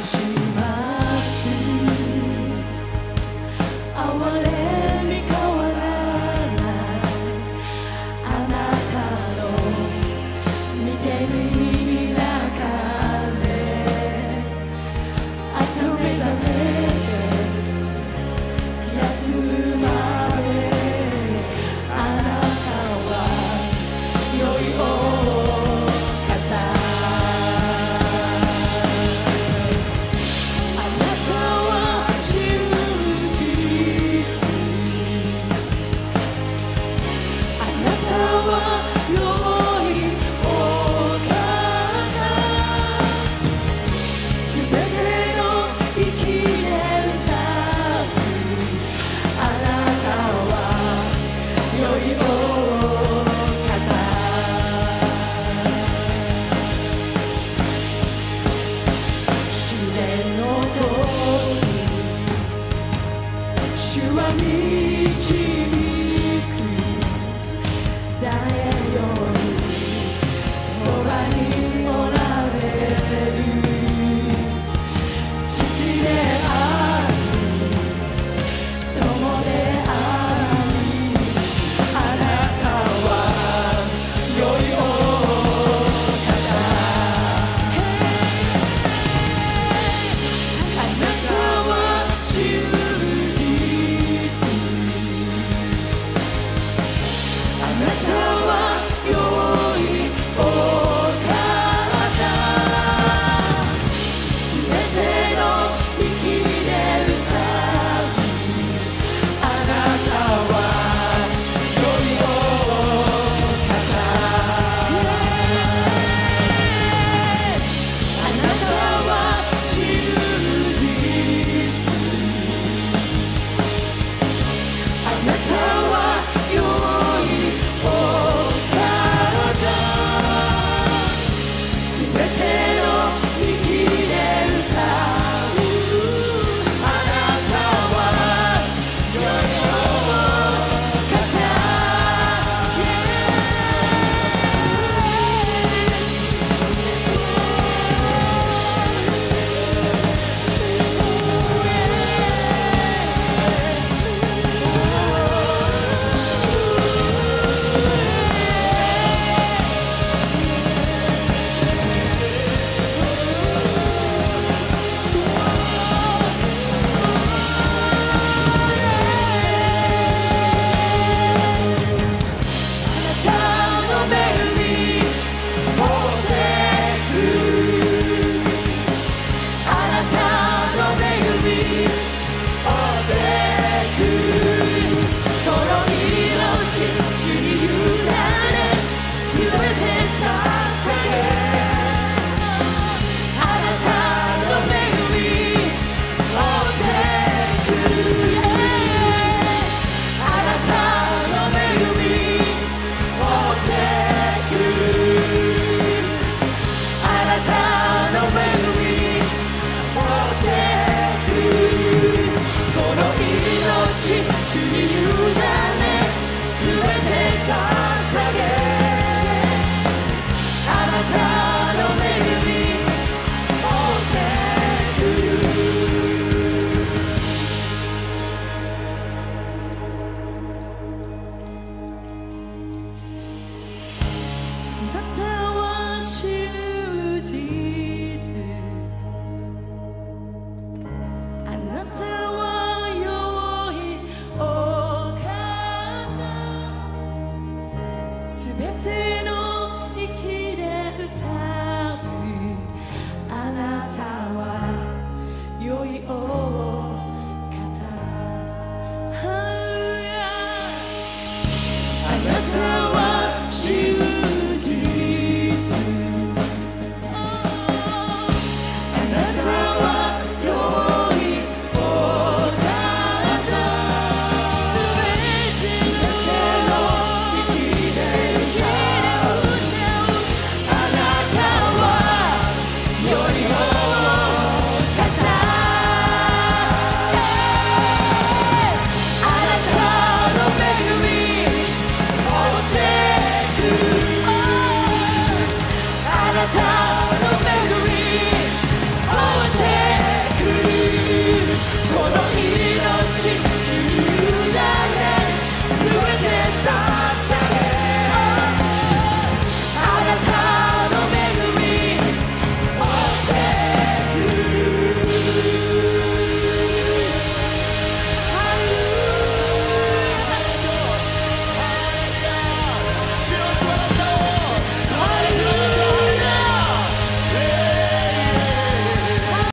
see.